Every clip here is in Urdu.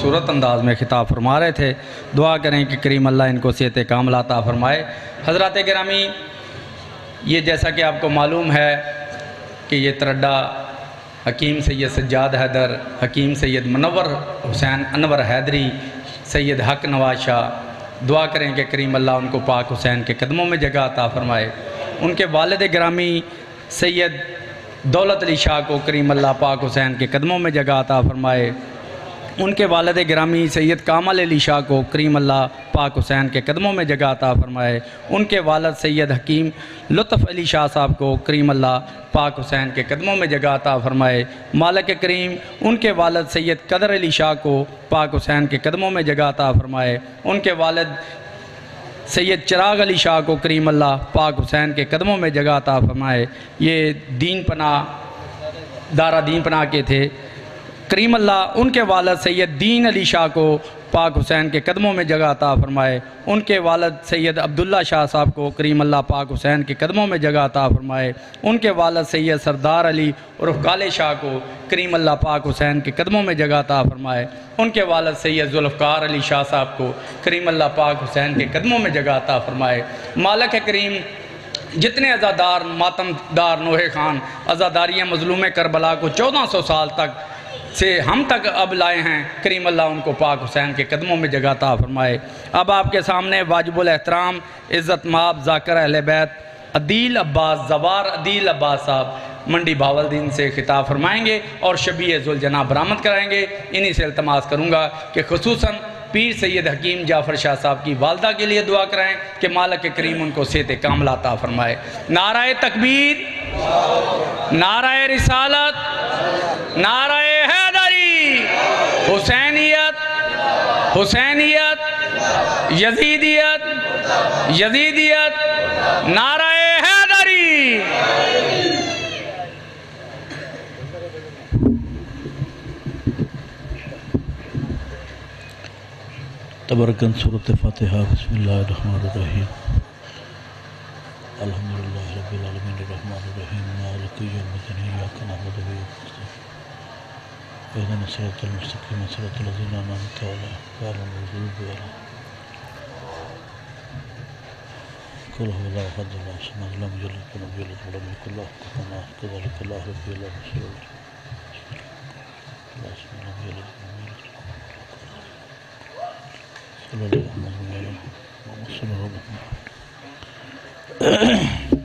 صورت انداز میں خطاب فرما رہے تھے۔ دعا کریں کہ کریم اللہ ان کو صحت کامل عطا فرمائے۔ حضرات گرامی، یہ جیسا کہ آپ کو معلوم ہے کہ یہ ترڈا حکیم سید سجاد حیدر، حکیم سید منور حسین انور حیدری، سید حق نواز شاہ۔ دعا کریں کہ کریم اللہ ان کو پاک حسین کے قدموں میں جگہ عطا فرمائے۔ ان کے والد گرامی سید دولت علی شاہ کو کریم اللہ پاک حسین کے قدموں میں جگہ عطا فرمائے۔ ان کے والد گرامی سید کامل علی شاہ کو کریم اللہ پاک حسین کے قدموں میں جگہ عطا فرمائے۔ ان کے والد سید حکیم لطف علی شاہ صاحب کو کریم اللہ پاک حسین کے قدموں میں جگہ عطا فرمائے۔ مالک کریم، ان کے والد سید قدر علی شاہ کو پاک حسین کے قدموں میں جگہ عطا فرمائے۔ ان کے والد سید چراغ علی شاہ کو کریم اللہ پاک حسین کے قدموں میں جگہ عطا فرمائے۔ یہ دین پناہ دارہ دین پناہ کے تھے۔ کریم اللہ ان کے والد سید دین علی شاہ کو پاک حسین کے قدموں میں جگہ عطا فرمائے۔ ان کے والد سید عبداللہ شاہ صاحب کو کریم اللہ پاک حسین کے قدموں میں جگہ عطا فرمائے۔ ان کے والد سید سردار علی عرف کالے شاہ کو کریم اللہ پاک حسین کے قدموں میں جگہ عطا فرمائے۔ ان کے والد سید ذوالفقار علی شاہ صاحب کو کریم اللہ پاک حسین کے قدموں میں جگہ عطا فرمائے۔ مالک کریم جتنے ازادار ماتم دار نوح خان ازاداریاں مظلوم کربلا کو چودہ سو سال تک سے ہم تک اب لائے ہیں۔ کریم اللہ ان کو پاک حسین کے قدموں میں جگہ عطا فرمائے۔ اب آپ کے سامنے واجب الاحترام، عزت ماب ذاکر اہل بیت، عدیل عباس، زوار عدیل عباس صاحب، منڈی باولدین سے خطاب فرمائیں گے اور شبیہ ذوالجناح برآمد کرائیں گے۔ انہی سے التماس کروں گا کہ خصوصاً پیر سید حکیم جعفر شاہ صاحب کی والدہ کے لیے دعا کرائیں کہ مالک کریم ان کو صحت کامل عطا فرمائے۔ نعرہ تکبیر، نعرہ رسالت، نعرہ حیدری حسینیت حسینیت یزیدیت یزیدیت نعرہ حیدری۔ تبرکن صورت فاتحہ بسم اللہ الرحمن الرحیم۔ الحمدللہ۔ إهدنا الصراط المستقیم صراط الذین أنعمت علیہم غیر المغضوب علیہم قل هو الله أحد الله الصمد لم يلد ولم يولد ولم يكن له كفوا أحد. كذلك الله رب العالمين. الله يولد صلى الله عليه وسلم. صلى الله عليه وسلم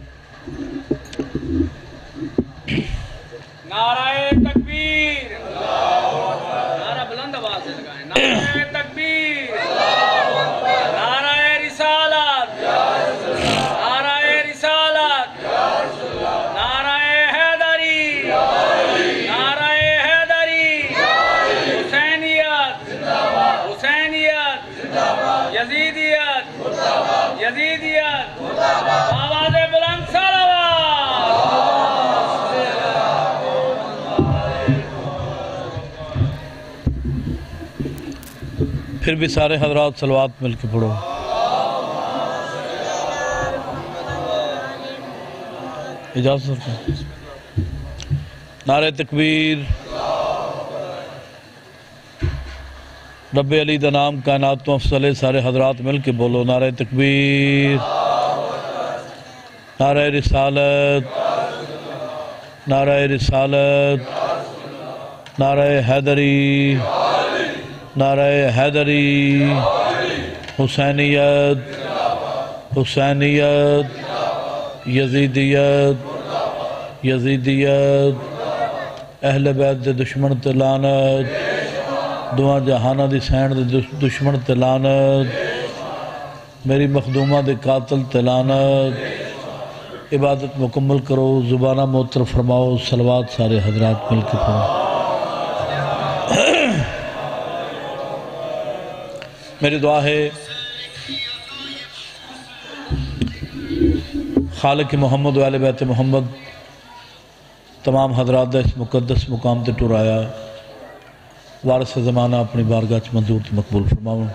پھر بھی سارے حضرات صلوات مل کے پڑھو۔ اجازت رکھیں نعرہ تکبیر۔ رب علی دا نام کائنات تو افضل سارے حضرات مل کے بولو۔ نعرہ تکبیر۔ نعرہ رسالت۔ نعرہ رسالت۔ نعرہ حیدری۔ نعرہ حیدری، حسینیت حسینیت، یزیدیت یزیدیت، اہل بیت دے دشمن تے لعنت جہانہ دی سین دے دشمن تے لعنت، میری مخدومہ دے قاتل تے لعنت۔ عبادت مکمل کرو زبانہ موتر فرماؤ سلوات سارے حضرات مل کے پڑھو۔ میری دعا ہے۔ خالق محمد وال بیت محمد، تمام حضرات دا اس مقدس مقام تے ٹور آیا۔ وارث زمانہ اپنی بارگاہ چ منظور تے مقبول فرماؤں۔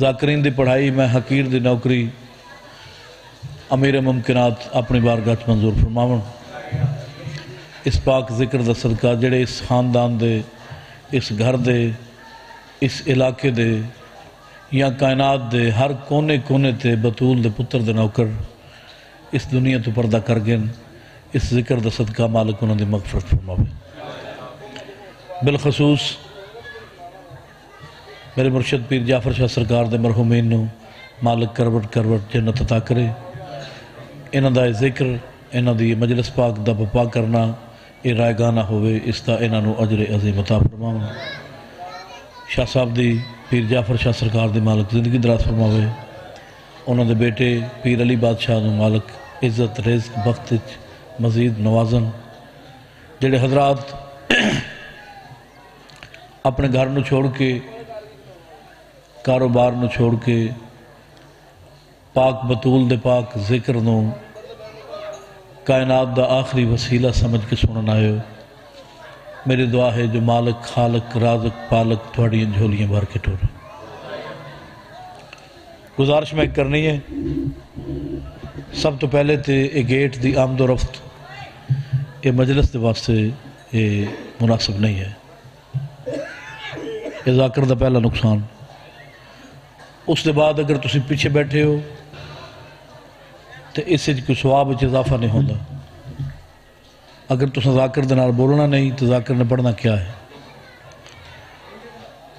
ذاکرین دی پڑھائی، میں حقیر دی نوکری، امیر ممکنات اپنی بارگاہ چ منظور فرماؤں۔ اس پاک ذکر دا صدقہ، جڑے اس خاندان دے، اس گھر دے اس علاقے دے یا کائنات دے ہر کونے کونے تے بطول دے پتر دے نوکر اس دنیا تو پردہ کر گئے اس ذکر دے صدقہ مالک انہوں نے مغفرت فرماوے۔ بالخصوص میرے مرشد پیر جعفر شاہ سرکار دے مرہومین نو مالک کروٹ کروٹ جنت عطا کرے۔ انہاں دا ذکر، انہاں دی مجلس پاک دا پاک کرنا، اے رائے گانا ہوئے اس دا انہوں نو اجر عظیم عطا فرماؤں ਸ਼ਾਹ ਸਾਹਿਬ ਦੀ ਪੀਰ ਜਾਫਰ ਸ਼ਾਹ ਸਰਕਾਰ ਦੇ ਮਾਲਕ ਜ਼ਿੰਦਗੀ ਦਰਾਜ਼ ਫਰਮਾਵੇ ਉਹਨਾਂ ਦੇ ਬੇਟੇ ਪੀਰ ਅਲੀ ਬਾਦਸ਼ਾਹ ਨੂੰ ਮਾਲਕ ਇੱਜ਼ਤ ਰਿਜ਼ਕ ਬਖਤ ਵਿੱਚ ਮਜ਼ੀਦ ਨਵਾਜ਼ਨ ਜਿਹੜੇ ਹਜ਼ਰਤ ਆਪਣੇ ਘਰ ਨੂੰ ਛੋੜ ਕੇ ਕਾਰੋਬਾਰ ਨੂੰ ਛੋੜ ਕੇ ਪਾਕ ਬਤੂਲ ਦੇ ਪਾਕ ਜ਼ਿਕਰ ਨੂੰ ਕਾਇਨਾਤ ਦਾ ਆਖਰੀ ਵਸੀਲਾ ਸਮਝ ਕੇ ਸੁਣਨ ਆਇਓ میری دعا ہے جو مالک، خالق، رازق، پالک، تھوڑی انجھولیاں بھر کے ٹھوڑا گزارش میں کرنی ہے، سب تو پہلے تھے اے گیٹ دی آمد و رفت، اے مجلس دے واسطے اے مناسب نہیں ہے۔ اے ذاکر دا پہلا نقصان۔ اس دے بعد اگر تسی پیچھے بیٹھے ہو تو اس سے کوئی سواب اضافہ نہیں ہوتا اگر تسا ذاکر دنال بولنا نہیں تو ذاکر نے پڑھنا کیا ہے؟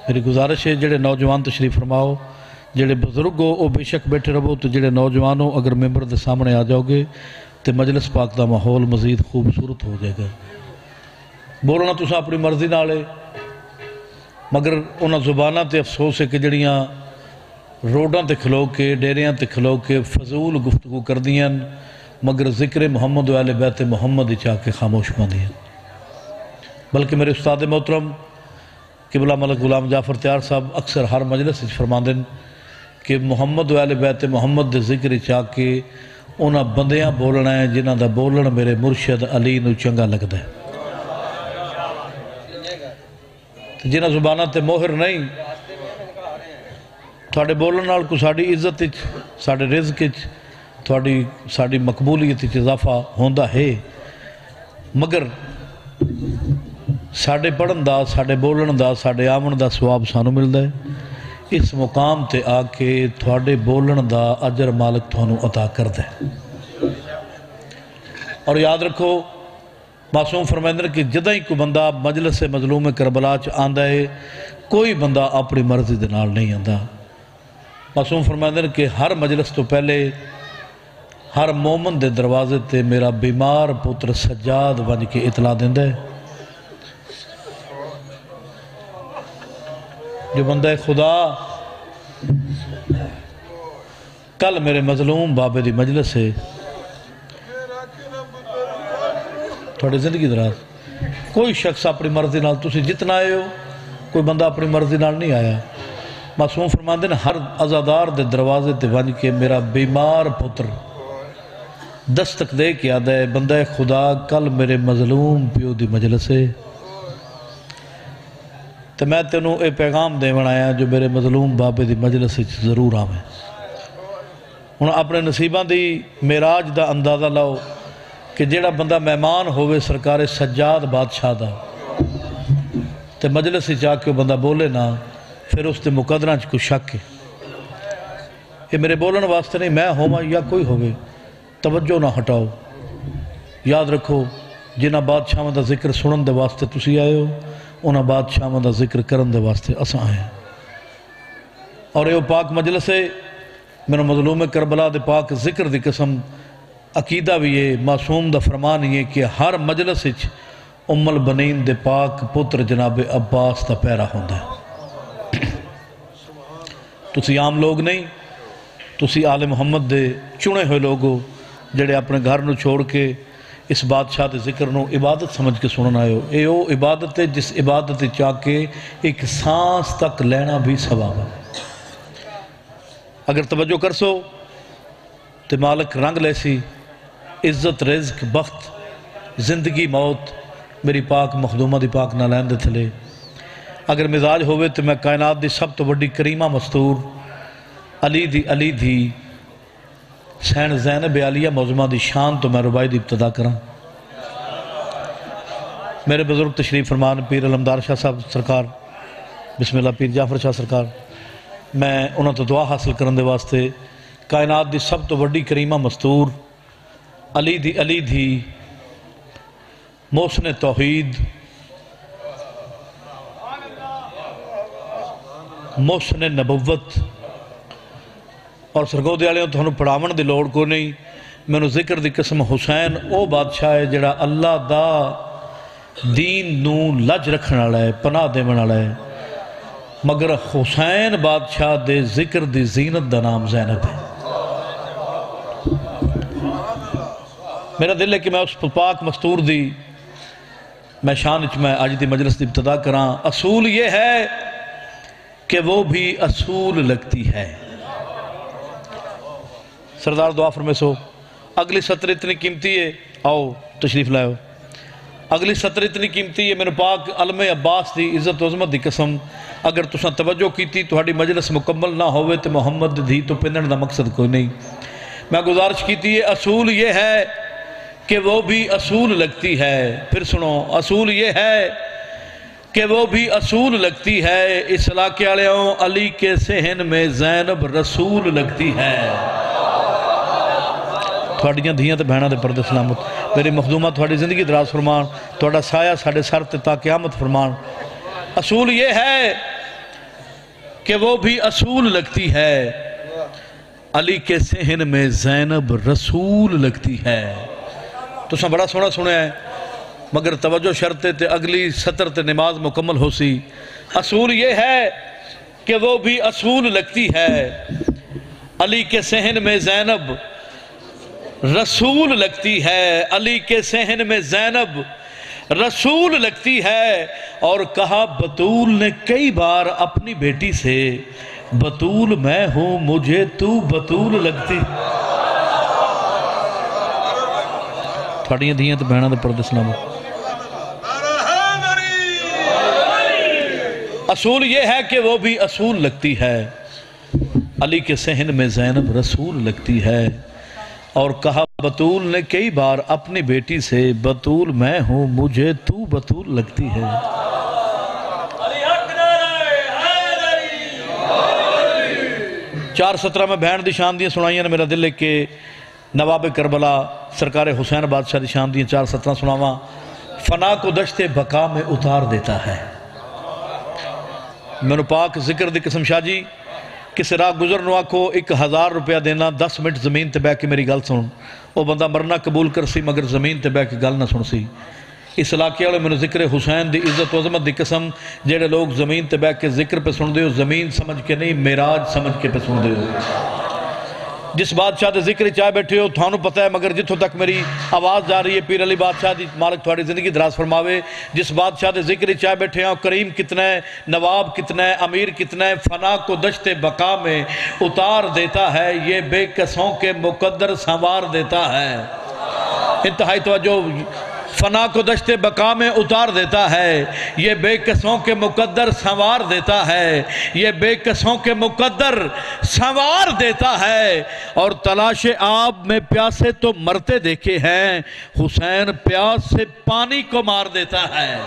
میری گزارش ہے جڑے نوجوان تشریف فرماؤ، جڑے بزرگ ہو وہ بے شک بیٹھے رہو تو جڑے نوجوان ہو، اگر ممبر دے سامنے آ جاؤ گے تو مجلس پاک دا ماحول مزید خوبصورت ہو جائے گا۔ بولنا تسا اپنی مرضی نہ لے مگر انہاں زبانہ تے افسوس ہے کہ جڑیاں روڈاں تے کھلو کے، ڈیریاں تے کھلو کے فضول گفتگو کردیاں۔ مگر ذکر محمد وعلی بیت محمد اچھا کے خاموش نہ دیا بلکہ میرے استاد محترم، قبلہ ملک غلام جعفر تیار صاحب اکثر ہر مجلس فرما دن کہ محمد وعلی بیت محمد دے ذکر چاہ کے انہاں بندیاں بولنا ہے جنہ دا بولن میرے مرشد علی نو چنگا لگتا ہے۔ جنہ زبانہ تے موہر نہیں ساڑھے بولن نال کو ساڑی عزت اچھ ساڑھے رزق اچھ ਤੁਹਾਡੀ ਸਾਡੀ ਮਕਬੂਲੀਅਤ ਵਿੱਚ ਇਜ਼ਾਫਾ ਹੁੰਦਾ ਹੈ ਮਗਰ ਸਾਡੇ ਪੜਨ ਦਾ ਸਾਡੇ ਬੋਲਣ ਦਾ ਸਾਡੇ ਆਵਣ ਦਾ ਸਵਾਬ ਸਾਨੂੰ ਮਿਲਦਾ ਹੈ ਇਸ ਮੁਕਾਮ ਤੇ ਆ ਕੇ ਤੁਹਾਡੇ ਬੋਲਣ ਦਾ ਅਜਰ ਮਾਲਕ ਤੁਹਾਨੂੰ عطا ਕਰਦਾ ਹੈ ਔਰ ਯਾਦ ਰੱਖੋ ਮਾਸੂਮ ਫਰਮਾਉਂਦੇ ਨੇ ਕਿ ਜਦੋਂ ਹੀ ਕੋਈ ਬੰਦਾ ਮਜਲਿਸ ਮਜ਼ਲੂਮ ਕਰਬਲਾ ਚ ਆਂਦਾ ਹੈ ਕੋਈ ਬੰਦਾ ਆਪਣੀ ਮਰਜ਼ੀ ਦੇ ਨਾਲ ਨਹੀਂ ਆਂਦਾ ਮਾਸੂਮ ਫਰਮਾਉਂਦੇ ਨੇ ਕਿ ਹਰ ਮਜਲਿਸ ہر مومن دے دروازے تے میرا بیمار پتر سجاد بن کے اطلاع دیں دے جو بندہ خدا، کل میرے مظلوم بابے دی مجلس ہے۔ تھوڑے زندگی دراز۔ کوئی شخص اپنی مرضی نال تسی جتنا آئے ہو، کوئی بندہ اپنی مرضی نال نہیں آیا۔ معصوم فرماندے ہیں، ہر ازادار دے دروازے تے بن کے میرا بیمار پتر دستک دے کیا آدھا ہے، بندہ خدا، کل میرے مظلوم پیو دی مجلسے۔ تو میں تینوں اے پیغام دے بنایا جو میرے مظلوم بابے دی مجلس ضرور آویں۔ ہوں اپنے نصیباں دی میراج دا اندازہ لاؤ کہ جیڑا بندہ مہمان ہوئے سرکار سجاد بادشاہ دا۔ تو مجلس جا کے بندہ بولے نہ پھر اس کے مقدرہ چ شک ہے۔ یہ میرے بولن واسطے نہیں، میں ہوواں یا کوئی ہوئے توجہ نہ ہٹاؤ۔ یاد رکھو، جنہ بادشاہ مدہ ذکر سنن دے واسطے تسی آئے ہو، انہاں بادشاہ مدہ ذکر کرن دے واسطے اسا آئے ہیں اور ایو پاک مجلس ہے میرا مظلوم کربلا دے پاک ذکر دے قسم، عقیدہ بھی ہے معصوم دا فرمان یہ کہ ہر مجلس اچھ ام البنین دے پاک پتر جناب عباس دا پیرا ہوندہ ہے۔ تسی عام لوگ نہیں، تسی آل محمد دے چنے ہوئے لوگ ہو۔ ਨਹੀਂ ਤੁਸੀਂ ਆਲੇ ਮੁਹੰਮਦ ਦੇ ਚੁਣੇ ਹੋਏ ਲੋਕ ਹੋ ਜਿਹੜੇ ਆਪਣੇ ਘਰ ਨੂੰ ਛੋੜ ਕੇ ਇਸ ਬਾਦਸ਼ਾਹ ਦੇ ਜ਼ਿਕਰ ਨੂੰ ਇਬਾਦਤ ਸਮਝ ਕੇ ਸੁਣਨ ਆਇਓ ਇਹ ਉਹ ਇਬਾਦਤ ਹੈ ਜਿਸ ਇਬਾਦਤ ਵਿੱਚ ਆ ਕੇ ਇੱਕ ਸਾਂਸ ਤੱਕ ਲੈਣਾ ਵੀ ਸਵਾਬ ਹੈ ਅਗਰ ਤਵੱਜੋ ਕਰਸੋ ਤੇ ਮਾਲਕ ਰੰਗ ਲੈਸੀ ਇੱਜ਼ਤ ਰਿਜ਼ਕ ਬਖਤ ਜ਼ਿੰਦਗੀ ਮੌਤ ਮੇਰੀ ਪਾਕ ਮਖਦੂਮਾ ਦੀ ਪਾਕ ਨਾ ਲੈਣ ਦੇ ਥਲੇ ਅਗਰ ਮਿਜ਼ਾਜ ਹੋਵੇ ਤੇ ਮੈਂ ਕਾਇਨਾਤ ਦੀ ਸਭ ਤੋਂ ਵੱਡੀ ਕਰੀਮਾ ਮਸਤੂਰ ਅਲੀ ਦੀ ਅਲੀ سین زینب عالیہ موزمہ دی شان تو میں ربائی دی ابتدا کراں۔ میرے بزرگ تشریف فرمان، پیر علمدار شاہ صاحب سرکار، بسم اللہ پیر جعفر شاہ سرکار، میں انہوں تو دعا حاصل کرن دے واسطے کائنات دی سب تو وڈی کریمہ مستور، علی دی علی دی محسن توحید، محسن نبوت ਔਰ ਸਰਗੋਦੇ ਵਾਲਿਆਂ ਤੁਹਾਨੂੰ ਪੜਾਵਣ ਦੀ ਲੋੜ ਕੋਈ ਨਹੀਂ ਮੈਨੂੰ ਜ਼ਿਕਰ ਦੀ ਕਿਸਮ ਹੁਸੈਨ ਉਹ ਬਾਦਸ਼ਾਹ ਹੈ ਜਿਹੜਾ ਅੱਲਾ ਦਾ دین ਨੂੰ ਲੱਜ ਰੱਖਣ ਵਾਲਾ ਹੈ ਪਨਾਹ ਦੇਵਣ ਵਾਲਾ ਹੈ ਮਗਰ ਹੁਸੈਨ ਬਾਦਸ਼ਾਹ ਦੇ ਜ਼ਿਕਰ ਦੀ ਜ਼ੀਨਤ ਦਾ ਨਾਮ ਜ਼ੈਨਬ ਹੈ ਮੇਰਾ ਦਿਲ ਹੈ ਕਿ ਮੈਂ ਉਸ ਪਾਕ ਮਸਤੂਰ ਦੀ میں شان اچ میں آج دی مجلس دی ابتدا کراں اصول یہ ہے کہ وہ بھی اصول لگتی ہے سردار دعا فرمے سو۔ اگلی سطر اتنی قیمتی ہے۔ آؤ، تشریف لائے۔ ہو اگلی سطر اتنی قیمتی ہے۔ میرے پاک علم عباس دی عزت و عظمت دی قسم۔ اگر تساں توجہ کیتی، تہاڈی مجلس مکمل نہ ہوئے تو محمد دی تو پنن دا مقصد کوئی نہیں۔ میں گزارش کیتی ہے، اصول یہ ہے کہ وہ بھی اصول لگتی ہے۔ پھر سنو، اصول یہ ہے کہ وہ بھی اصول لگتی ہے۔ اس علاقے والوں علی کے سہن میں زینب رسول لگتی ہے۔ تھوڑیاں دھیاں تے بہناں دے پردے سلامت میری مخدومہ تھوڑی زندگی دراز فرمان تھوڑا سایہ ساڑھے سر تے تا قیامت فرمان اصول یہ ہے کہ وہ بھی اصول لگتی ہے علی کے سہن میں زینب رسول لگتی ہے تو سن بڑا سونا سنے ہے مگر توجہ شرطے تے اگلی سطر تے نماز مکمل ہو سی اصول یہ ہے کہ وہ بھی اصول لگتی ہے علی کے سہن میں زینب رسول لگتی ہے علی کے سہن میں زینب، رسول لگتی ہے اور کہا بطول نے کئی بار اپنی بیٹی سے بطول میں ہوں، مجھے تو بطول لگتی۔ تھوڑیاں دھیاں تو بہنوں دے پردے سلام اصول یہ ہے کہ وہ بھی اصول لگتی ہے۔ علی کے سہن میں زینب رسول لگتی ہے۔ اور کہا بطول نے کئی بار اپنی بیٹی سے بطول میں ہوں، مجھے تو بطول لگتی ہے۔ چار سترہ میں بہن دی شان دیاں سنائیاں نے میرا دل ہے کہ نواب کربلا، سرکار حسین بادشاہ دی شان دیاں چار سترہ سناواں۔ فنا کو دشت بقا میں اتار دیتا ہے۔ میں نے پاک ذکر دی قسم شاہ جی کسی راہ گزر نو کو ایک ہزار روپیہ دینا، دس منٹ زمین تے بے کے میری گل سن۔ وہ بندہ مرنا قبول کر سی مگر زمین تے بے کے گل نہ سن سی اس علاقے والے میں ذکر حسین دی عزت و عظمت دی قسم جہے لوگ زمین تے بے کے ذکر پہ سن دے ہو، زمین سمجھ کے نہیں میراج سمجھ کے پہ سن دے ہو۔ جس بادشاہ دے ذکر چاہے بیٹھے ہو تھانو پتہ ہے، مگر جتوں تک میری آواز جا رہی ہے، پیر علی بادشاہ دی مالک تھوڑی زندگی دراز فرماوے، جس بادشاہ دے ذکر چاہے بیٹھے ہو کریم کتنا ہے، نواب کتنا ہے، امیر کتنا ہے، فنا کو دشت بقا میں اتار دیتا ہے، یہ بے قصوں کے مقدر سنوار دیتا ہے۔ انتہائی توجہ فنا کو دشت بقا میں اتار دیتا ہے۔ یہ بے قصوں کے مقدر سنوار دیتا ہے۔ یہ بے قصوں کے مقدر سنوار دیتا ہے۔ اور تلاش آب میں پیاسے تو مرتے دیکھے ہیں۔ حسین پیاس سے پانی کو مار دیتا ہے۔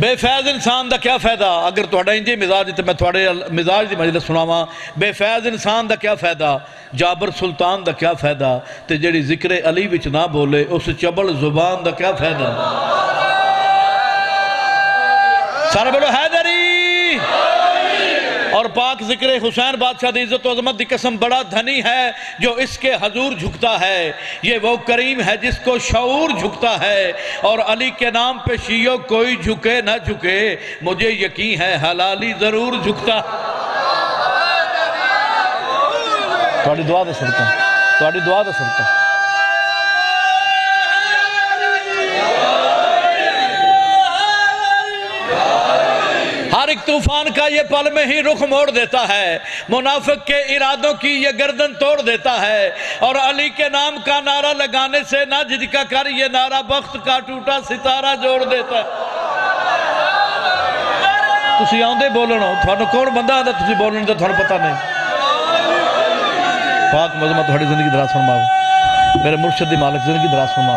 بے فیض انسان دا کیا فائدہ؟ اگر تھوڑا انجی مزاج تے میں تہاڈے مزاج دی مجلس سناواں، بے فیض انسان دا کیا فائدہ؟ جابر سلطان دا کیا فائدہ؟ تے جڑی ذکر علی وچ نہ بولے، اس چبل زبان دا کیا فائدہ؟ سارے بولو ہے اور پاک ذکر حسین بادشاہ دی عزت و عظمت دی قسم بڑا دھنی ہے جو اس کے حضور جھکتا ہے۔ یہ وہ کریم ہے جس کو شعور جھکتا ہے۔ اور علی کے نام پہ شیعوں کوئی جھکے نہ جھکے، مجھے یقین ہے حلالی ضرور جھکتا۔ تھوڑی دعا دے سکتا تھوڑی دعا دے سکتا ہر ایک طوفان کا یہ پل میں ہی رخ موڑ دیتا ہے۔ منافق کے ارادوں کی یہ گردن توڑ دیتا ہے۔ اور علی کے نام کا نعرہ لگانے سے نہ جدکا کر یہ نعرہ بخت کا ٹوٹا ستارہ جوڑ دیتا ہے۔ تسی آندے بولنو تھوانو کون بندہ آدھا تسی بولن دے تھوانو پتہ نہیں۔ پاک مظمہ تھوڑی زندگی دراز فرماؤ۔ میرے مرشد دی مالک زندگی دراز فرما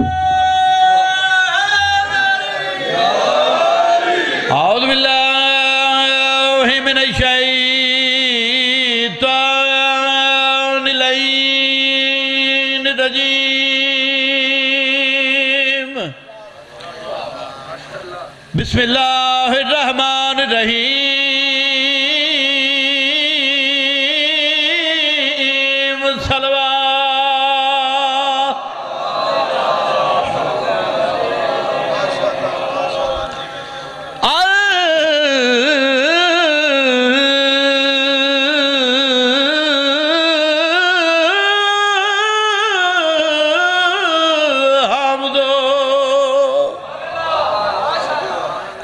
بسم اللہ الرحمن الرحیم۔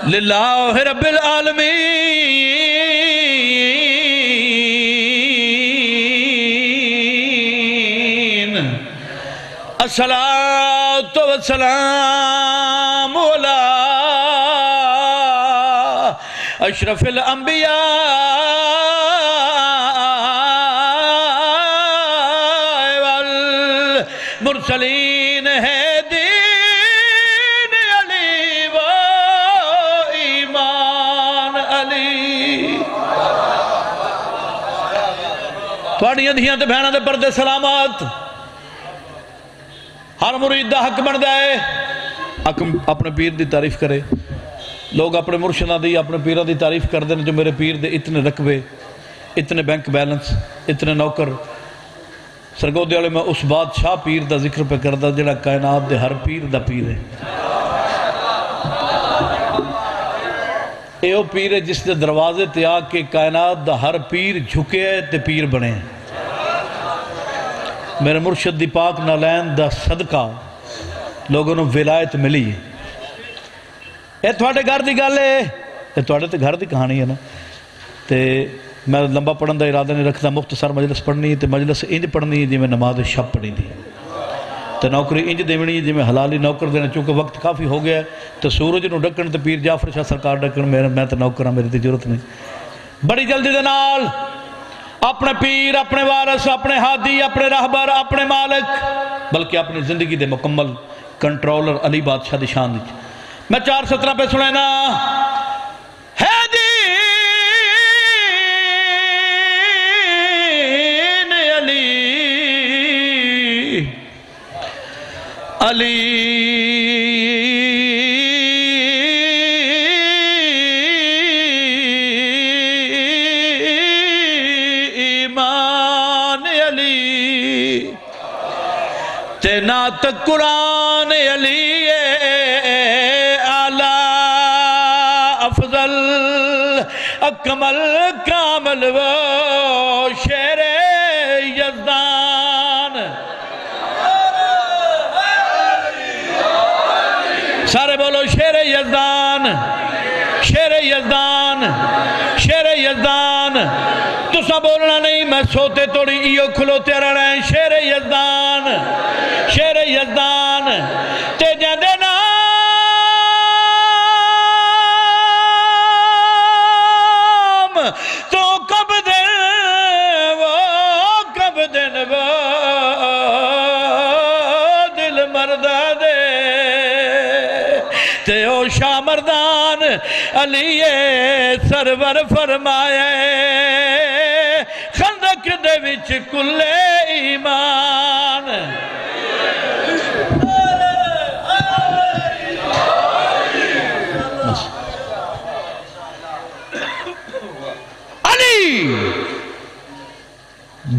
لله رب العالمين. الصلاة والسلام على أشرف الأنبياء والمرسلين. تھوڑی دھیاں تے بہنوں دے پردے سلامات۔ ہر مرید دا حق بن ہے۔ اپنے پیر دی تعریف کرے۔ لوگ اپنے مرشدہ دی، اپنے پیرہ دی تعریف کر دیں جو میرے پیر دے اتنے رقبے، اتنے بینک بیلنس، اتنے نوکر۔ سرگودے والے، میں اس بادشاہ پیر دا ذکر پہ کردہ جڑا کائنات دے ہر پیر دا پیر ہے۔ اے او پیر ہے جس دے دروازے تے آ کے کائنات دا ہر پیر جھکے ہے تے پیر بنے ہیں۔ میرے مرشد دی پاک نالین دا صدقہ لوگوں نے ولایت ملی۔ اے تھوڑے گھر دی گل ہے اے تھوڑے تے گھر دی کہانی ہے نا۔ تے میں لمبا پڑھن دا ارادہ نہیں رکھتا مختصر مجلس پڑھنی ہے تے مجلس انج پڑھنی جی میں نماز شب پڑھی دی۔ تے نوکری انج دیونی جی میں حلالی نوکر دینا چونکہ وقت کافی ہو گیا ہے۔ تے سورج نو ڈکن تے پیر جعفر شاہ سرکار ڈکن، میرے میں تے نوکر ہاں میری تے ضرورت نہیں۔ بڑی جلدی دے نال اپنے پیر، اپنے وارث، اپنے ہادی، اپنے راہبر اپنے مالک، بلکہ اپنی زندگی دے مکمل کنٹرولر علی بادشاہ دی شان دی میں چار سترہ پہ سنے نا، ہے دین علی۔ علی۔ تینات قرآن علی اعلی، افضل، اکمل، کامل وہ شیر یزدان۔ سارے بولو شیر یزدان شیر یزدان شیر یزدان۔ تسا بولنا نہیں، میں سوتے توڑی، ایو کھلوتے رہنا ہے شیر یزدان۔ شیر یزدان تے جاندے نام تو کب دن وہ، کب دن وہ۔ دل مردہ دے۔ تے او شاہ مردان علی سرور فرمائے۔ خندق دے وچ کلے ایمان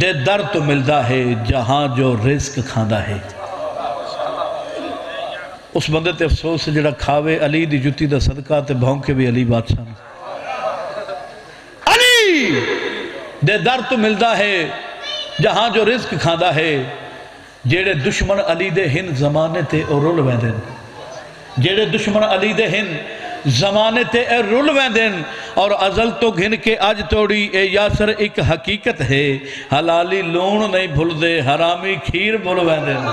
دے در تو ملدا ہے، جہاں جو رزق کھاندا ہے۔ اس بندے تے افسوس سے جڑا کھاوے علی دی جتی دا صدقہ تے بھونکے بھی علی بادشاہ علی! دے در تو ملدا ہے، جہاں جو رزق کھاندا ہے، جیڑے دشمن علی دے ہن زمانے تے او رول ویندن جیڑے دشمن علی دے ہن زمانے تے اے رلویں دن اور ازل تو گھن کے آج توڑی، اے یاسر ایک حقیقت ہے۔ حلالی لون نہیں بھل دے حرامی کھیر بھلویں دن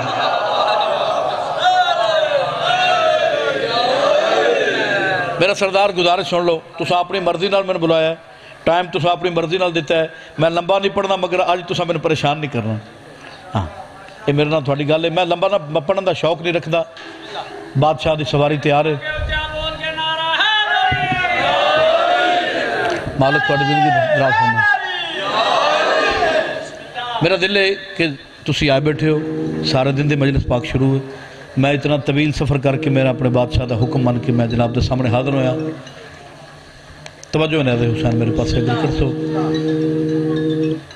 میرا سردار گزارش سن لو تسا اپنی مرضی نال میں نے بلایا ہے۔ ٹائم تسا اپنی مرضی نال دیتا ہے۔ میں لمبا نہیں پڑھنا، مگر اج تسا میں پریشان نہیں کرنا۔ ہاں یہ میرے نام تھوڑی گالے ہے۔ میں لمبا نہ پڑھنا دا شوق نہیں رکھدا۔ بادشاہ دی سواری تیار ہے۔ ਮਾਲਕ ਤੁਹਾਡੀ ਜ਼ਿੰਦਗੀ ਦਰਾਜ਼ ਕਰਨਾ ਮੇਰਾ ਦਿਲ ਹੈ ਕਿ ਤੁਸੀਂ ਆਏ ਬੈਠੇ ਹੋ ਸਾਰੇ ਦਿਨ ਦੀ ਮਜਲਿਸ ਪਾਕ ਸ਼ੁਰੂ ਹੈ ਮੈਂ ਇਤਨਾ ਤਵੀਲ ਸਫ਼ਰ ਕਰਕੇ ਮੇਰਾ ਆਪਣੇ ਬਾਦਸ਼ਾਹ ਦਾ ਹੁਕਮ ਮੰਨ ਕੇ ਮੈਂ ਜਨਾਬ ਦੇ ਸਾਹਮਣੇ ਹਾਜ਼ਰ ਹੋਇਆ ਤਵੱਜੋ ਨੇ ਦੇ ਹੁਸੈਨ ਮੇਰੇ ਪਾਸੇ ਇੱਧਰ ਕਰ ਸੋ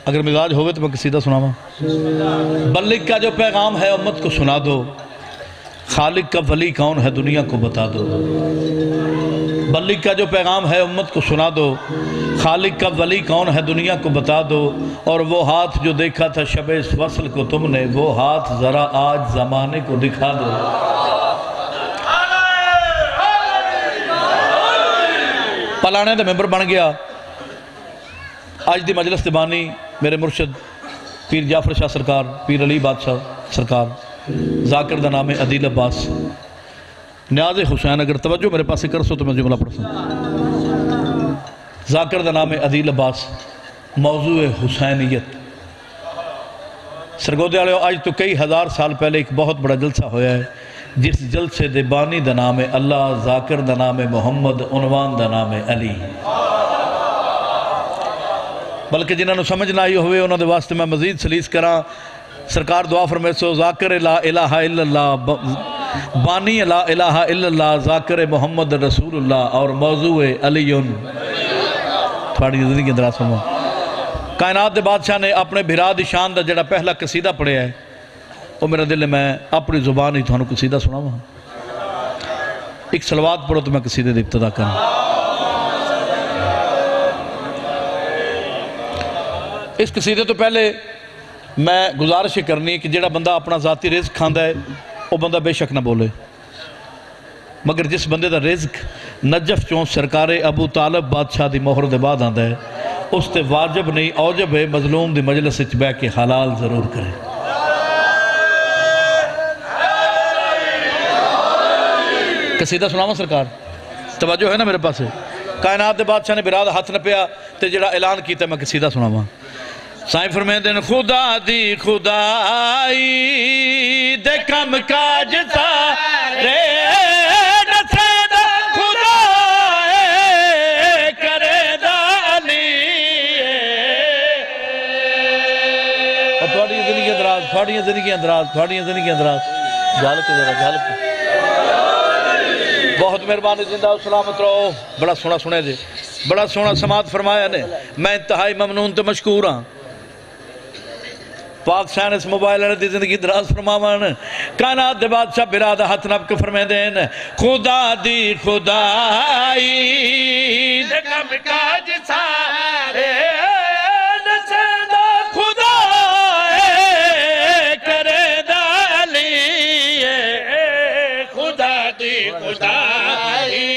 اگر مزاج ہوئے تو میں قصیدہ سناواں بلک کا جو پیغام ہے امت کو سنا دو خالق کا ولی کون ہے دنیا کو بتا دو بلک کا جو پیغام ہے امت کو سنا دو۔ خالق کا ولی کون ہے دنیا کو بتا دو۔ اور وہ ہاتھ جو دیکھا تھا شب اس فصل کو تم نے، وہ ہاتھ ذرا آج زمانے کو دکھا دو۔ پلانے دا ممبر بن گیا۔ آج دی مجلس دبانی میرے مرشد پیر جعفر شاہ سرکار، پیر علی بادشاہ سرکار۔ ذاکر دا نام ہے عدیل عباس۔ نیاز حسین، اگر توجہ میرے پاس کر سو تو میں جملہ پڑھ سوں ذاکر دا نام عدیل عباس، موضوع حسینیت۔ سرگودے والے آج تو کئی ہزار سال پہلے ایک بہت بڑا جلسہ ہویا ہے، جس جلسے دے بانی دا نام اللہ، ذاکر دا نام محمد، عنوان دا نام علی۔ بلکہ جنہوں نے سمجھ نہ آئی ہوئے، انہوں نے واسطے میں مزید سلیس کرا سرکار دعا فرمائے، سو ذاکر لا الہ الا اللہ بانی لا الہ الا اللہ، ذاکر محمد رسول اللہ اور موضوع علی تھوڑی جی زندگی اندر آسمہ کائنات دے بادشاہ نے اپنے بھرا دی شان دا جڑا پہلا قصیدہ پڑھیا ہے وہ میرا دل میں اپنی زبان ہی تھانوں قصیدہ سنا ہوں ایک سلوات پڑھو تو میں قصیدے دی ابتدا کروں اس قصیدے تو پہلے میں گزارش کرنی کہ جڑا بندہ اپنا ذاتی رزق کھاندا ہے وہ بندہ بے شک نہ بولے۔ مگر جس بندے دا رزق نجف چون سرکار ابو طالب بادشاہ دی مہر دے بعد آندا ہے، اس تے واجب نہیں، اوجب ہے، مظلوم دی مجلس وچ بیٹھ کے حلال ضرور کرے۔ قصیدہ سناواں سرکار؟ توجہ ہے نا میرے پاس کائنات دے بادشاہ نے براد ہاتھ نہ پیا، تے جڑا اعلان کیتا میں قصیدہ سناواں۔ سائیں فرمائے دن، خدا دی خدائی دے کم کاج سارے نسے دا خدا زندگی اندراز تھوڑی زندگی اندراز تھوڑی اندراز جھال کے ذرا جھال بہت مہربانی زندہ سلامت رہو۔ بڑا سونا سنے جی۔ بڑا سونا سماعت فرمایا نے۔ میں انتہائی ممنون تو مشکور ہاں۔ پاک شاہن موبائل نے دی زندگی دراز فرماوان کائنات دے بادشاہ برادہ ہاتھ نب کے فرمائے دین خدا دی خدائی دے کم کاج سارے نسیدہ خدا کرے دا خدا دی خدائی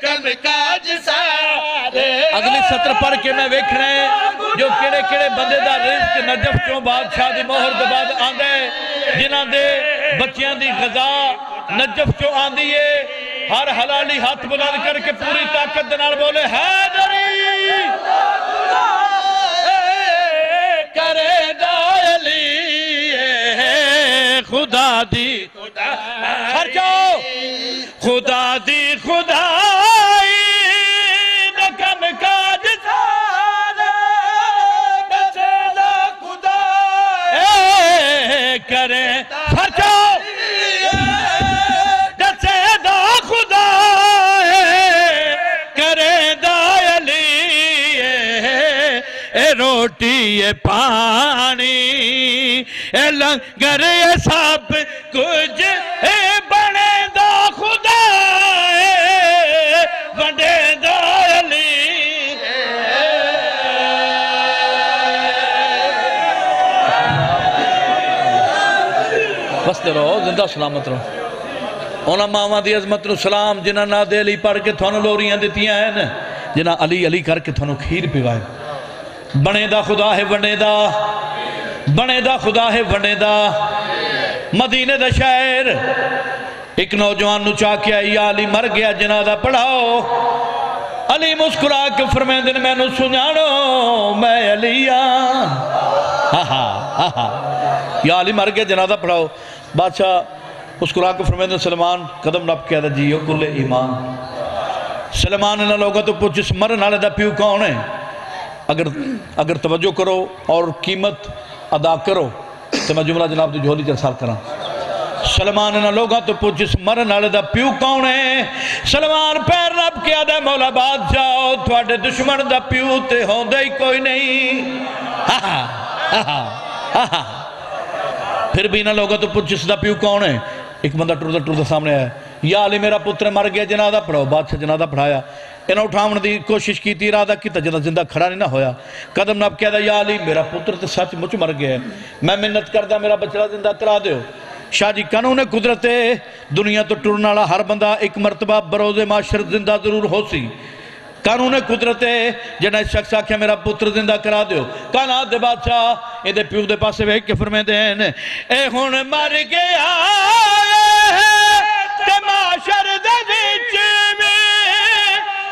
کم کاج سارے۔ اگلی سطر پڑھ کے میں ویکھ رہے ہیں جو کڑے کڑے بندے دا رزق نجف چوں بادشاہ دی مہر دے بعد آندے، جنہاں دے بچیاں دی غذا نجف چوں آندی ہے، ہر حلالی ہاتھ بلند کر کے پوری طاقت دے نال بولے حیدری کرے دا علی خدا دی۔ خدا ہر جاؤ روٹی پانی۔ اے لنگر اے سب کچھ اے بنے دا خدا اے، بنے دا علی۔ بستے رہو، زندہ سلامت رہو۔ اونا ماما دی عظمت نو سلام جنہ نا دے علی پڑھ کے تھانو لوریاں دیتیاں ہیں جنہ علی علی کر کے تھانو کھیر پیوائے بنے دا خدا ہے بنے دا بنے دا خدا ہے بنے دا مدینے دا شہر ایک نوجوان نو چاہ کے آئی علی مر گیا، جنازہ پڑھاؤ۔ علی مسکرا کے فرمائے دن میں نو سنانو میں علی آن یا علی مر گیا، جنازہ پڑھاؤ۔ بادشاہ اس قرآن کو فرمیدن سلمان قدم نپ کیا دا جیو کل ایمان۔ سلمان نہ لوگا تو پوچھ جس مرن والے دا پیو کون ہے؟ اگر اگر توجہ کرو اور قیمت ادا کرو تو میں جملہ جناب دی جھولی چرسال کراں۔ سلمان نہ لوگا تو پوچھ جس مرن والے دا پیو کون ہے؟ سلمان پیر رب کیا دے مولا بادشاہ تھوڑے دشمن دا پیو تے ہوندے ہی کوئی نہیں۔ ہاں ہاں ہاں, ہاں،, ہاں،, ہاں۔ پھر بھی نہ لوگا تو پوچھ جس دا پیو کون ہے۔ ایک بندہ ٹردہ ٹردہ سامنے آیا۔ یا علی، میرا پتر مر گیا، جنازہ پڑھاؤ۔ بادشاہ جنازہ پڑھایا۔ ਇਹਨਾਂ ਉਠਾਉਣ کی ਕੋਸ਼ਿਸ਼ زندہ کھڑا نہیں نہ ہویا قدم نب کہہ دا یا علی میرا پتر تے ਮੇਰਾ مچ مر گئے میں منت کر دا میرا ਮੇਰਾ زندہ ਜ਼ਿੰਦਾ دے ہو شاہ جی کانوں قدرت قدرتے دنیا تو ٹرن والا ہر بندہ ایک مرتبہ بروز معاشر زندہ ضرور ہو سی قانون قدرت ہے جنہ شخص آکھا میرا پتر زندہ کرا دے ہو کانا دے بادشاہ اے پیو دے پاسے ویک کے فرمے دین اے ہون مر گیا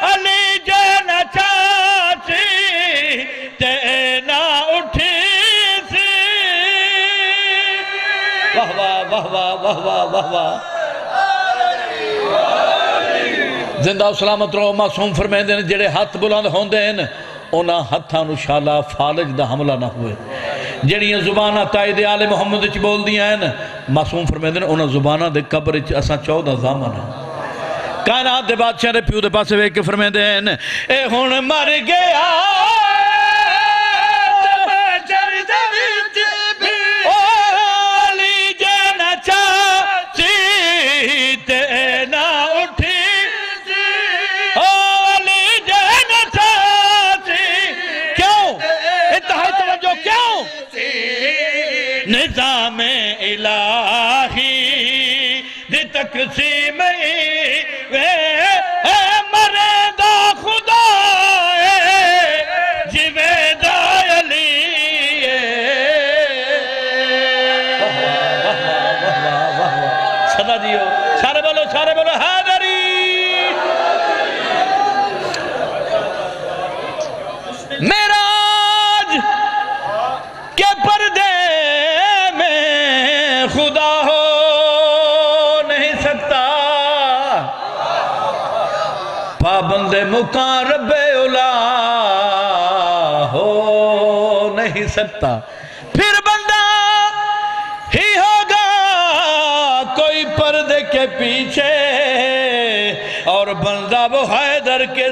علی جان چاچی اٹھی سی۔ واہ واہ واہ واہ واہ واہ واہ واہ۔ زندہ و سلامت رہو، معصوم فرمائیں دیں جڑے ہاتھ بلند ہوندے ہیں اونا ہتھاں نو شالا فالج دا حملہ نہ ہوئے۔ جڑیاں زبانہ تائید آل محمد چ بول دیا ہیں معصوم فرمائیں دیں اونا زبانہ دے قبر چ اساں چودہ زامن ہیں ਕਾਇਨਾਤ ਦੇ ਬਾਦਸ਼ਾਹ ਦੇ ਪਿਓ ਦੇ ਪਾਸੇ ਵੇਖ ਕੇ ਫਰਮਾਉਂਦੇ ਹਨ, ਇਹ ਹੁਣ ਮਰ ਗਿਆ بولو سارے بولو حیدری میراج کے پردے میں خدا ہو نہیں سکتا۔ پابند مکان رب اولا ہو نہیں سکتا۔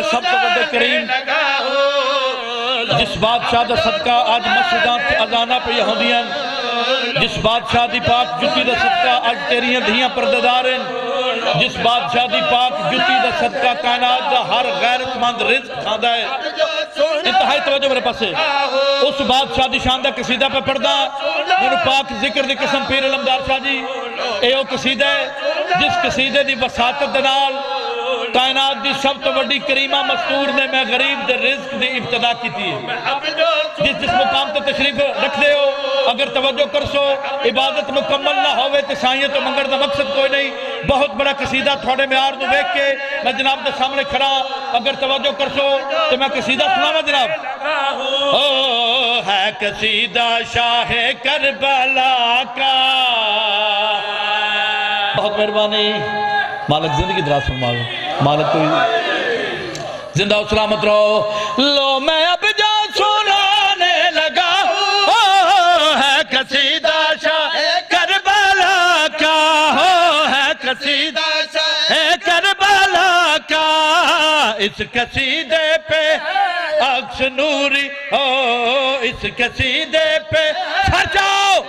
دے سب تو بڑے کریم، جس بادشاہ دا صدقہ آج مسجدان سے ازانہ پہ یہودیاں جس بادشاہ دی پاک جتی دا صدقہ آج تیریاں دھیاں پرددار جس بادشاہ دی پاک جتی دا صدقہ کائنات دا ہر غیرت مند رزق کھاندہ ہے۔ انتہائی توجہ میرے پاس ہے اس بادشاہ دی شاندہ قصیدہ پہ پڑھدا میرے پاک ذکر دی قسم پیر علمدار شاہ جی اے او قصیدہ ہے، جس قصیدے دی وساطت دنال کائنات دی سب تو بڑی کریمہ مستور نے میں غریب دے رزق دی ابتدا کی تھی جس جس مقام تے تشریف رکھ دے ہو، اگر توجہ کر سو عبادت مکمل نہ ہوئے تو سائیں تو منگر دا مقصد کوئی نہیں۔ بہت بڑا قصیدہ تھوڑے معیار نو دیکھ کے میں جناب دے سامنے کھڑا۔ اگر توجہ کر سو تو میں قصیدہ سناوا جناب۔ او ہے قصیدہ شاہ کربلا کا۔ بہت مہربانی۔ مالک زندگی دراز فرماوے مالک کوئی زندہ و سلامت رہو۔ لو میں اب جا سنانے لگا ہے قصیدہ شاہ کربلا کا۔ ہے قصیدہ شاہ کربلا کا۔ اس قصیدے پہ اکس نوری اس قصیدے پہ۔ سر سجاؤ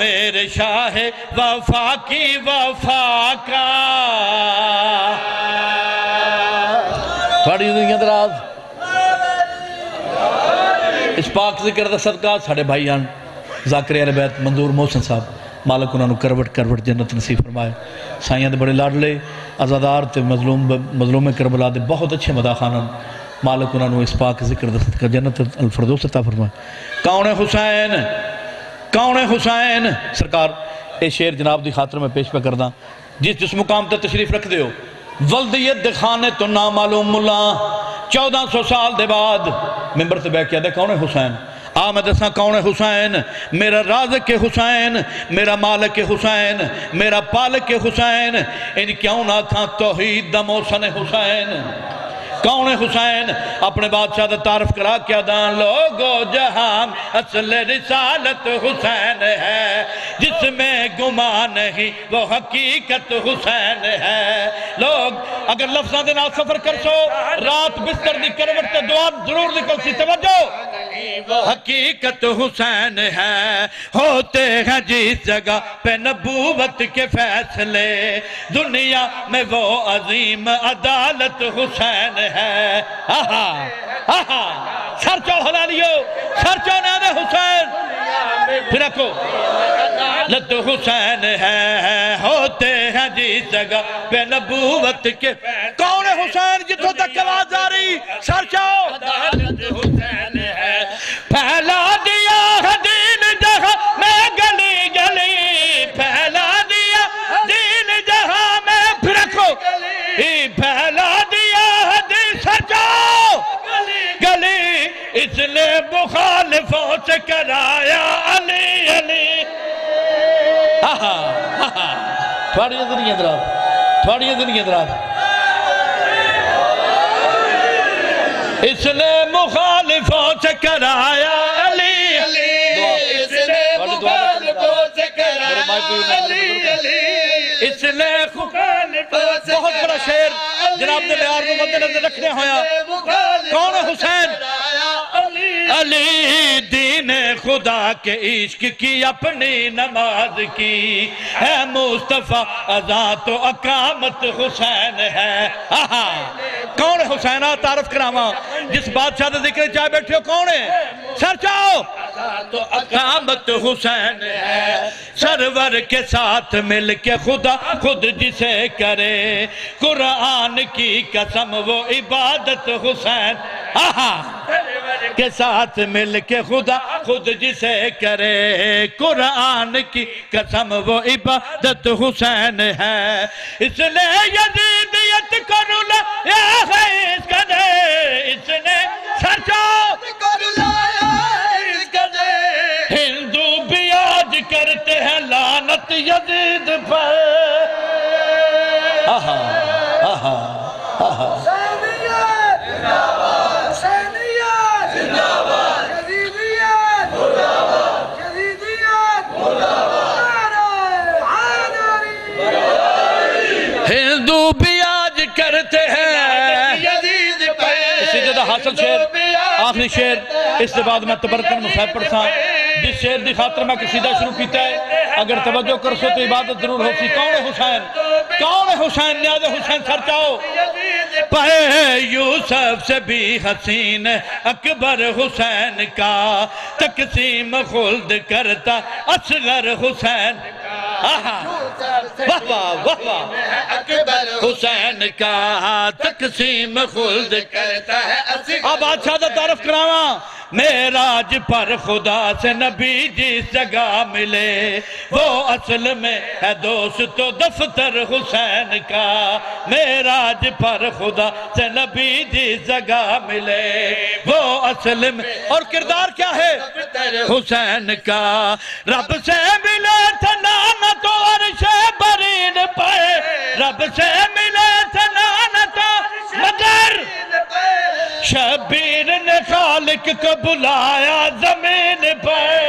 میرے شاہ وفا کی وفا کا۔ تھوڑی زندگی دراز اس پاک ذکر دا صدقہ ساڑھے بھائیان ذاکر علی بیت منظور محسن صاحب، مالک انہوں نے کروٹ کروٹ جنت نصیب فرمائے۔ سائیاں دے بڑے لاڈلے ازادار تے مظلوم مظلوم کربلا دے بہت اچھے مداخانن مالک انہوں نے اس پاک ذکر دا صدقہ جنت الفردوس عطا فرمائے۔ کون حسین؟ کون ہے حسین؟ سرکار اے شیر جناب دی خاطر میں پیش پہ کردہ جس جس مقام تے تشریف رکھ دیو ولدیت دکھانے تو نامعلوم ملا۔ چودہ سو سال دے بعد ممبر سے بیٹھ کیا دے کون ہے حسین؟ آ، میں دساں کون ہے حسین؟ میرا رازق کے حسین، میرا مالک کے حسین، میرا پالک کے حسین۔ ان کیوں نہ تھا توحید دا موسن حسین؟ کون حسین؟ اپنے بادشاہ دا تعارف کرا کیا دان لوگو جہان، اصل رسالت حسین ہے۔ جس میں گما نہیں وہ حقیقت حسین ہے۔ لوگ، اگر لفظہ دینا سفر کر سو رات بستر دی کروٹ تے دعا ضرور نکل سی توجہ! حقیقت حسین ہے۔ ہوتے ہیں جس جگہ پہ نبوت کے فیصلے۔ دنیا میں وہ عظیم عدالت حسین ہے۔ آہا آہا۔ سر چو حلالیو سر چو ناد حسین۔ پھر رکھو۔ لت حسین ہے۔ ہوتے ہیں جس جگہ پہ نبوت کے کون حسین جتوں تک آواز آ رہی؟ سر چو عدالت حسین لا يا علي علي ها ها ها ها ها تھوڑی دن کی طرف اس نے مخالفوں سے کرایا علی علی اس نے مخالفوں سے کرایا علی علی اس نے مخالفوں سے بہت بڑا شعر جناب نے بیار میں مدد نظر رکھنے ہویا کون حسین علی دین خدا کے عشق کی اپنی نماز کی۔ ہے مصطفیٰ ازاد و اقامت حسین ہے۔ آہا۔ کون ہے حسین؟ آ تعرف کراما جس بادشاہ دے ذکر چاہے بیٹھے ہو، کون ہے؟ سر چاہو۔ تو اقامت حسین ہے۔ سرور کے ساتھ مل کے خدا خود جسے کرے۔ قرآن کی قسم وہ عبادت حسین۔ آہا۔ کے ساتھ مل کے خدا خود جسے کرے، قرآن کی قسم وہ عبادت حسین ہے۔ اس نے یزیدیت کو رلا یا ہے اس کا اس نے سچا کر لایا اس گدے ہندو بھی آج کرتے ہیں لانت یزید پر۔ آہا آہا آہا۔ آخری شیر اس سے بعد میں تبرکن مصحب پڑھتا جس شیر دی خاطر میں قصیدہ شروع کیتا ہے، اگر توجہ کر سو تو عبادت ضرور ہوتی کون ہے حسین؟ کون ہے حسین؟ نیاز حسین سر چاہو۔ پہ یوسف سے بھی حسین اکبر حسین کا تقسیم خلد کرتا۔ اصغر حسین آہا واہ واہ واہ واہ اکبر حسین کا تقسیم خلد کرتا ہے اب بادشاہ دا تعارف کراواں۔ میراج پر خدا سے نبی جس جگہ ملے۔ وہ اصل میں ہے دوست و دفتر حسین کا۔ میراج پر خدا سے نبی جس جگہ ملے۔ وہ اصل میں اور کردار کیا ہے؟ حسین کا۔ رب سے ملے تھا برین پائے، رب سے ملے سنانتا مگر شبیر نے خالق کو بلایا زمین پائے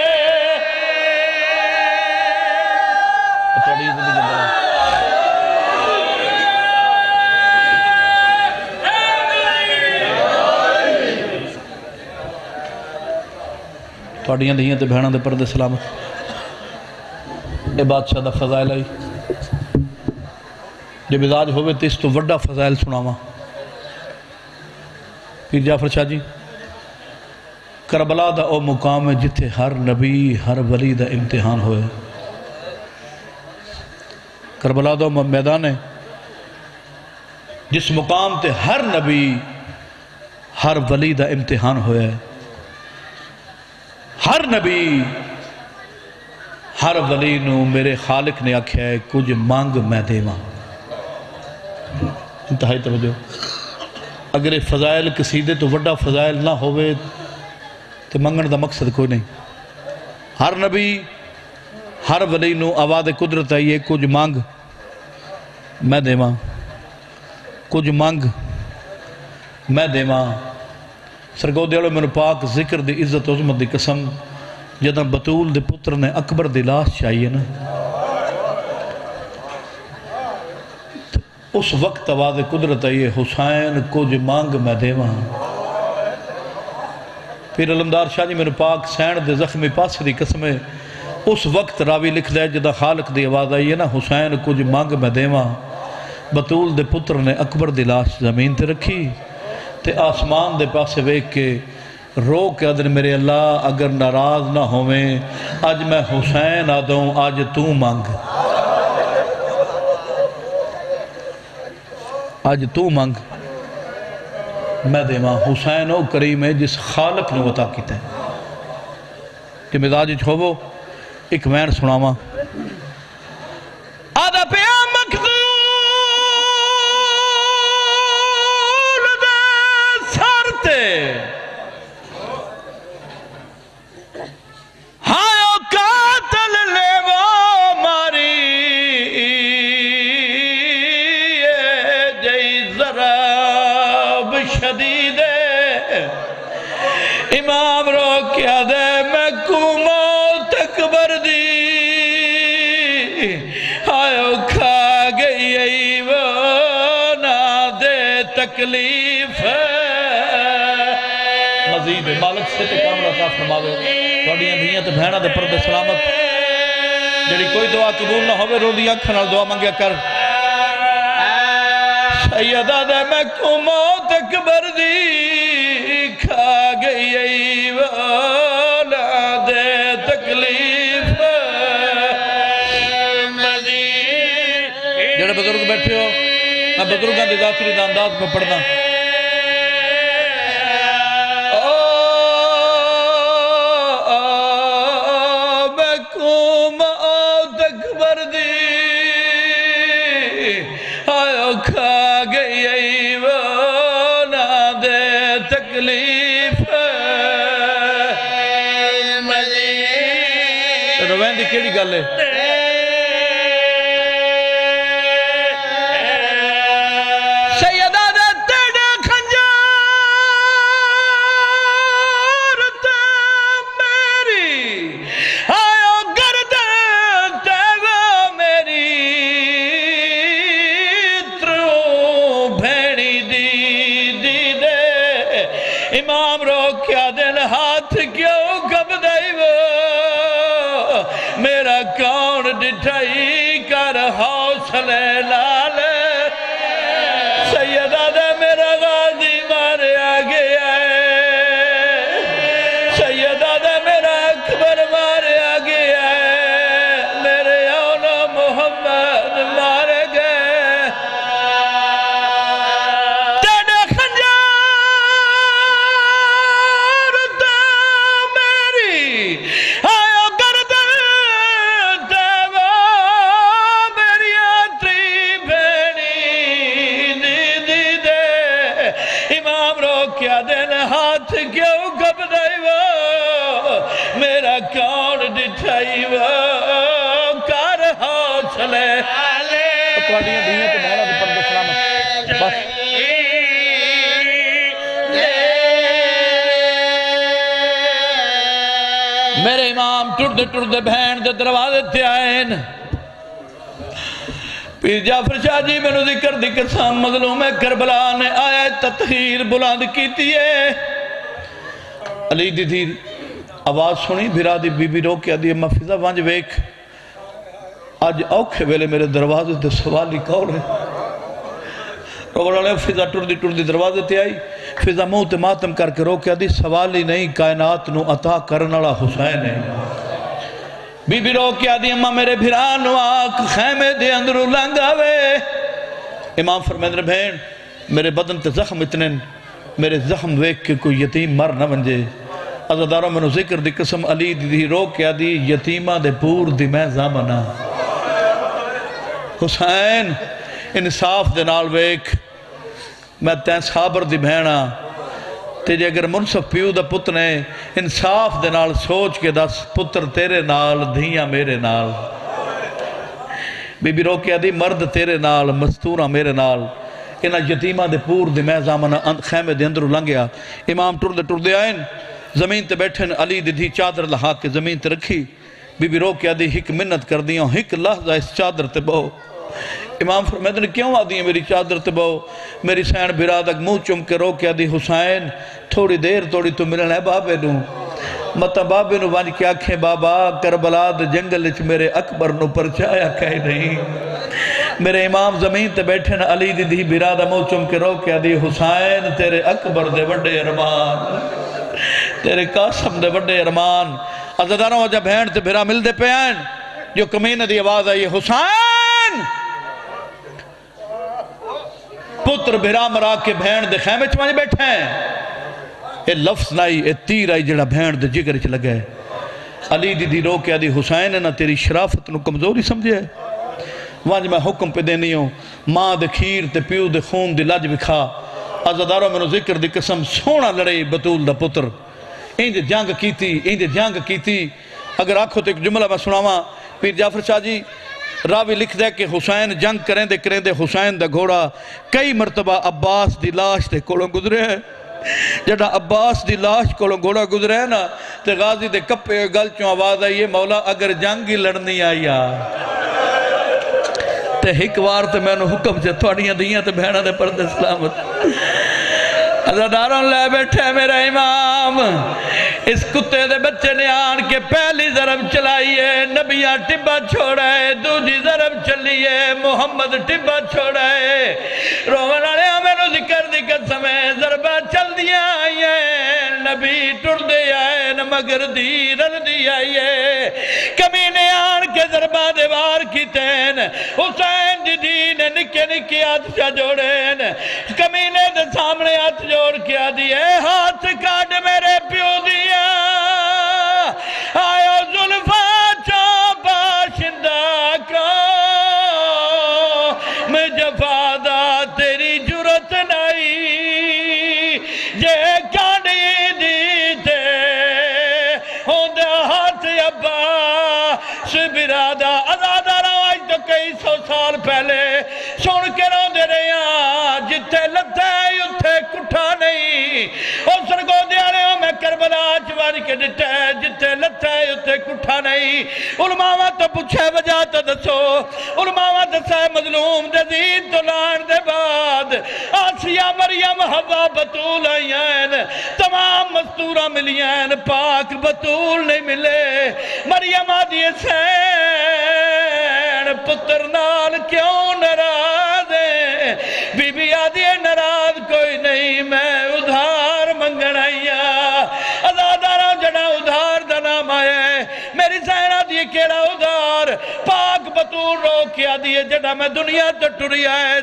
تھوڑیاں دہیاں تے بہناں دے پردے سلامت۔ اے بادشاہ دا فضائل آئی۔ ਜੇ ਮਿਜ਼ਾਜ ਹੋਵੇ ਤੇ ਇਸ ਤੋਂ ਵੱਡਾ ਫਜ਼ਾਇਲ ਸੁਣਾਵਾਂ ਪੀਰ ਜਾਫਰ ਸ਼ਾਹ ਜੀ ਕਰਬਲਾ ਦਾ ਉਹ ਮੁਕਾਮ ਹੈ ਜਿੱਥੇ ਹਰ ਨਬੀ ਹਰ ਵਲੀ ਦਾ ਇਮਤਿਹਾਨ ਹੋਇਆ کربلا دا وہ میدان ہے جس مقام تے ہر نبی ہر ولی دا امتحان ہویا ہے ہر نبی ہر ولی نو میرے خالق نے آکھیا ہے کچھ مانگ میں دیواں انتہائی توجہ۔ اگر یہ فضائل کسیدے تو وڈا فضائل نہ ہوئے تو منگن دا مقصد کوئی نہیں۔ ہر نبی، ہر ولی نو آواز قدرت آئیے کچھ مانگ میں دیواں۔ کچھ مانگ میں دیواں۔ سرگو دیالو میں پاک ذکر دی عزت عظمت دی قسم جدہ بطول دے پتر نے اکبر دی لاش چاہیے نا۔ اس وقت آواز قدرت آئیے حسین، کچھ مانگ میں دیواں۔ پھر علمدار شاہ جی میرے پاک سین دے زخمی پاس دی قسم اس وقت راوی لکھ دے جدہ خالق دی آواز آئی ہے نا، حسین، کچھ مانگ میں دیواں۔ بطول دے پتر نے اکبر دی لاش زمین تے رکھی تے آسمان دے پاسے ویک کے رو کے ادن میرے اللہ، اگر ناراض نہ ہوئیں آج میں حسین آدھوں آج تو مانگ۔ آج تو مانگ میں دیواں حسین او کریم ہے جس خالق نے عطا کیتا ہے۔ کہ مزاج چھوو ایک وین سناواں۔ امام رو کیا دے میں کو موت اکبر دی۔ آئے کھا گئی ای وہ نہ دے تکلیف۔ مزید مالک سے تے کام رکھا فرماوے توڑیاں دھیاں تے بھیڑا دے پردے سلامت۔ جڑی کوئی دعا قبول نہ ہوئے رو دیا کھنال دعا منگیا کر۔ سیدہ دے میں کو موت اکبر دی۔ بزرگاں دے ذاکری دا انداز میں پڑھنا میں کو موت امام رو کیا دل ہاتھ کیوں ٹردے ٹردے بہن دے دروازے تے آئے ن پیر جعفر شاہ جی میں نے ذکر دی قسم، مظلوم کربلا نے آیا تطہیر بلند کیتی ہے۔ علی دی دیر آواز سنی بھرا دی بی بی رو کیا دی اما فضا وانج ویک آج اوکھے ویلے میرے دروازے تے سوالی کور ہے؟ روڑ والے فضا ٹر دی ٹر دی دروازے تے آئی۔ فضا منہ تے ماتم کر کے رو کیا دی سوالی نہیں، کائنات نو عطا کرنالا حسین ہے۔ بی بی رو کیا دی اما میرے بھرانو آک خیمے دے اندرو لنگاوے امام فرمید فرمیدر بھین میرے بدن تے زخم اتنے میرے زخم ویک کے کوئی یتیم مر نہ بنجے عزداروں میں ذکر دی قسم، علی دی دی رو کیا دی یتیمہ دے پور دی میں زامنہ حسین، انصاف دے نال ویک میں تین صابر دی بہنا ہاں۔ تے جے اگر منصف پیو دا پتر نے انصاف دے سوچ کے دس، پتر تیرے نال، دھیاں میرے نال۔ بی بی رو کیا دی، مرد تیرے نال مستورہ میرے نال۔ انہا یتیمہ دے پور دے میں زامنہ خیمے دے اندرو لنگیا۔ امام ٹر دے ٹر دے آئین، زمین تے بیٹھن علی دی چادر لہا کے زمین تے رکھی۔ بی بی رو کیا دی، ہک منت کر امام فرمیدہ نے کیوں آ ہیں میری چادر تے میری سین برادک مو چم کے رو کیا دی حسین، تھوڑی دیر توڑی تو ملن ہے بابے نو۔ مطا بابے نو بانج کیا کھیں بابا کربلا دے جنگل اچ میرے اکبر نو پرچایا کہے نہیں۔ میرے امام زمین تے بیٹھے نا، علی دی دی برادہ مو چم کے رو کیا دی حسین، تیرے اکبر دے بڑے ارمان۔ تیرے قاسم دے بڑے ارمان۔ عزدانوں جب بہن تے بھرا مل دے پہ پہن جو کمین دی آواز آئی حسین! پتر بھرا مرا کے بہن دے خیمے چمانی بیٹھے ہیں؟ اے لفظ نائی، اے تیر آئی جڑا بہن دے جگر چ لگے علی دی دی رو کے دی حسین ہے نا، تیری شرافت نو کمزوری سمجھے وانج جی میں حکم پہ دینی ہوں، ماں دے کھیر تے پیو دے خون دی لج بکھا عزداروں میں ذکر دی قسم، سونا لڑے بطول دا پتر۔ این دے جنگ کیتی این دے جنگ کیتی۔ اگر آنکھو تو ایک جملہ میں سناواں۔ پیر جعفر شاہ جی راوی لکھ دے کہ حسین جنگ کریں دے کریں دے حسین دا گھوڑا کئی مرتبہ عباس دی لاش دے کولوں گزرے ہیں۔ جڑا عباس دی لاش کولوں گھوڑا گزرے ہیں نا، تے غازی دے کپے گل چوں آواز آئیے مولا اگر جنگ ہی لڑنی آیا تے ہک وار تے میں نے حکم سے تھوڑیاں دیاں تے بہنہ دے پردے سلامت۔ عزداروں لے بیٹھے میرا امام۔ اس کتے دے بچے نے آن کے پہلی ضرب چلائیے نبیاں ٹبا چھوڑائے دوجی ضرب چلیے محمد ٹبا چھوڑائے رومن آلے ہمیں ذکر دی قسمیں ضربہ چل دیا آئیے نبی ٹر دے آئے مگر دی رن دی آئیے کمینے آن کے ضربہ دیوار کی تین حسین جی دین نکے نکے ہاتھ چا جوڑین۔ کمینے دے سامنے ہاتھ جوڑ کیا دیئے ہاتھ کے ڈٹے جتے لتے اتھے کٹھا نہیں۔ علماء تو پوچھے وجہ تو دسو۔ علماء دسے مظلوم دے دین تو لان دے بعد۔ آسیہ، مریم، حوا بطول آئین۔ تمام مستورہ ملین پاک بطول نہیں ملے۔ مریم آدھی سین پتر نال کیوں نراز میری سینہ دیئے کیڑا ادھار؟ پاک بطور رو کیا دیئے جڑا میں دنیا تو ٹری آئے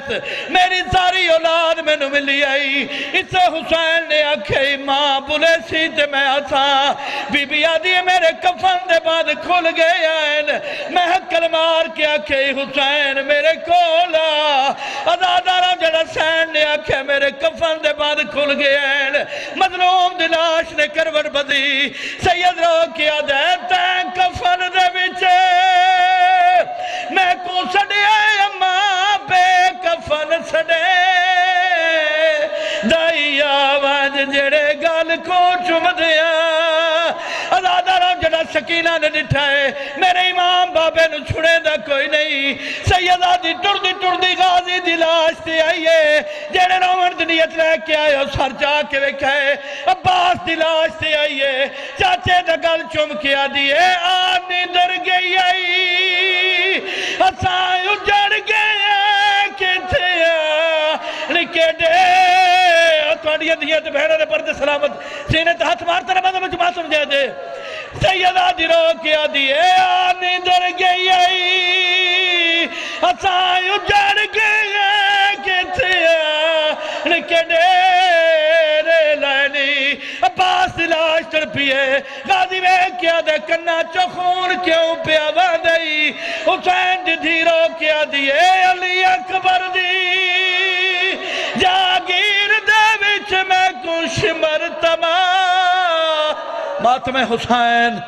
میری ساری اولاد میں نو ملی آئی۔ اسے حسین نے آکھے، ماں، بلے سی تے میں آسا بی بی آدھی میرے کفن دے بعد کھل گئے آئین۔ میں حکل مار کے آکھے، حسین، میرے کولا ازادارہ جڑا سین نے آکھے، میرے کفن دے بعد کھل گئے آئین۔ مظلوم دلاش نے کروڑ بدی۔ سید رو کیا دے۔ کو چم دیا۔ ازادارہ جڑا سکینہ نے ڈٹھائے میرے امام بابے نو چھڑے دا کوئی نہیں۔ سیدہ دی ٹر دی ٹر دی غازی دی لاش دی آئیے جڑے رومن دنیت لے کے آئے اور سر جا کے وکھائے عباس دی لاش دی آئیے چاچے دا گل چم کے آدھیے آنی تھوڑی اندیت بہنہ نے پردے سلامت۔ سینے تا ہاتھ مارتا رہا مدہ میں جمعہ سمجھے دے۔ سیدہ دی رو کیا دیئے آنی در گئی آئی۔ اسائیں اجڑ گئے کتے نکے دے لینی عباس لاش تڑپیے غازی میں کیا دے کنا چخون کیوں پیا وادئی حسین دی دھیرو کیا دیئے علی اکبر دی۔ وچ مرتبہ ماتم حسین